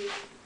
you.